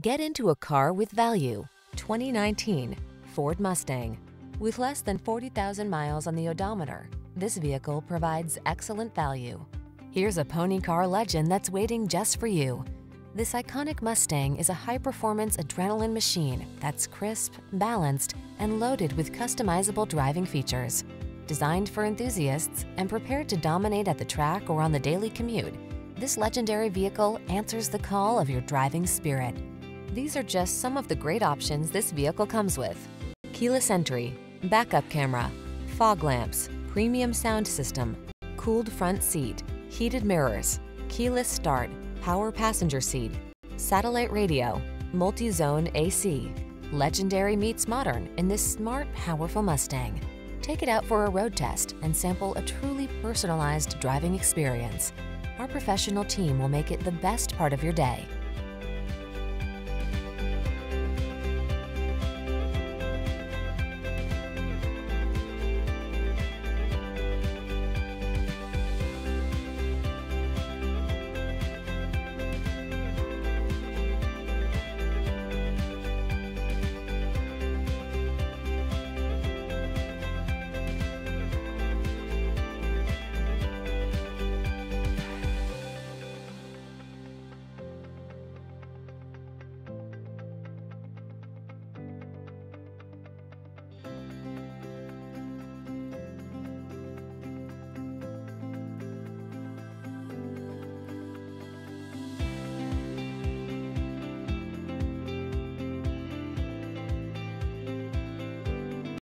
Get into a car with value. 2019 Ford Mustang. With less than 40,000 miles on the odometer, this vehicle provides excellent value. Here's a pony car legend that's waiting just for you. This iconic Mustang is a high-performance adrenaline machine that's crisp, balanced, and loaded with customizable driving features. Designed for enthusiasts and prepared to dominate at the track or on the daily commute, this legendary vehicle answers the call of your driving spirit. These are just some of the great options this vehicle comes with. Keyless entry, backup camera, fog lamps, premium sound system, cooled front seat, heated mirrors, keyless start, power passenger seat, satellite radio, multi-zone AC. Legendary meets modern in this smart, powerful Mustang. Take it out for a road test and sample a truly personalized driving experience. Our professional team will make it the best part of your day.